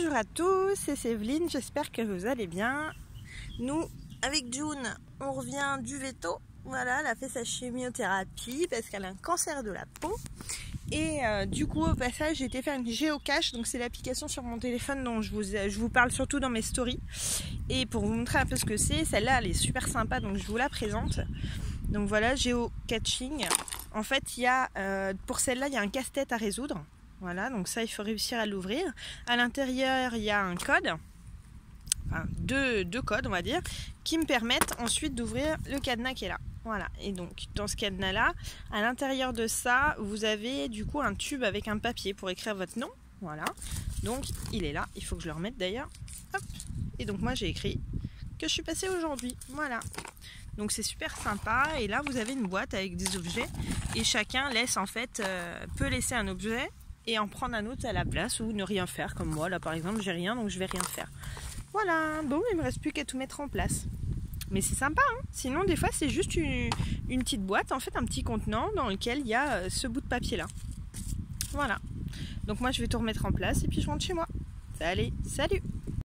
Bonjour à tous, c'est Evelyne, j'espère que vous allez bien. Nous, avec June, on revient du veto. Voilà, elle a fait sa chimiothérapie parce qu'elle a un cancer de la peau. Et euh, du coup, au passage, j'ai été faire une géocache. Donc, c'est l'application sur mon téléphone dont je vous, je vous parle surtout dans mes stories. Et pour vous montrer un peu ce que c'est, celle-là, elle est super sympa. Donc, je vous la présente. Donc, voilà, géocaching. En fait, il y a, euh, pour celle-là, il y a un casse-tête à résoudre. Voilà, donc ça, il faut réussir à l'ouvrir. À l'intérieur, il y a un code, enfin deux, codes, on va dire, qui me permettent ensuite d'ouvrir le cadenas qui est là. Voilà, et donc dans ce cadenas-là, à l'intérieur de ça, vous avez du coup un tube avec un papier pour écrire votre nom. Voilà, donc il est là, il faut que je le remette d'ailleurs. Et donc moi j'ai écrit que je suis passée aujourd'hui. Voilà. Donc c'est super sympa. Et là vous avez une boîte avec des objets et chacun laisse en fait euh, peut laisser un objet et en prendre un autre à la place ou ne rien faire comme moi. Là par exemple j'ai rien donc je vais rien faire. Voilà, bon il me reste plus qu'à tout mettre en place. Mais c'est sympa, hein sinon des fois c'est juste une, petite boîte, en fait un petit contenant dans lequel il y a euh, ce bout de papier là. Voilà. Donc moi je vais tout remettre en place et puis je rentre chez moi. Allez, salut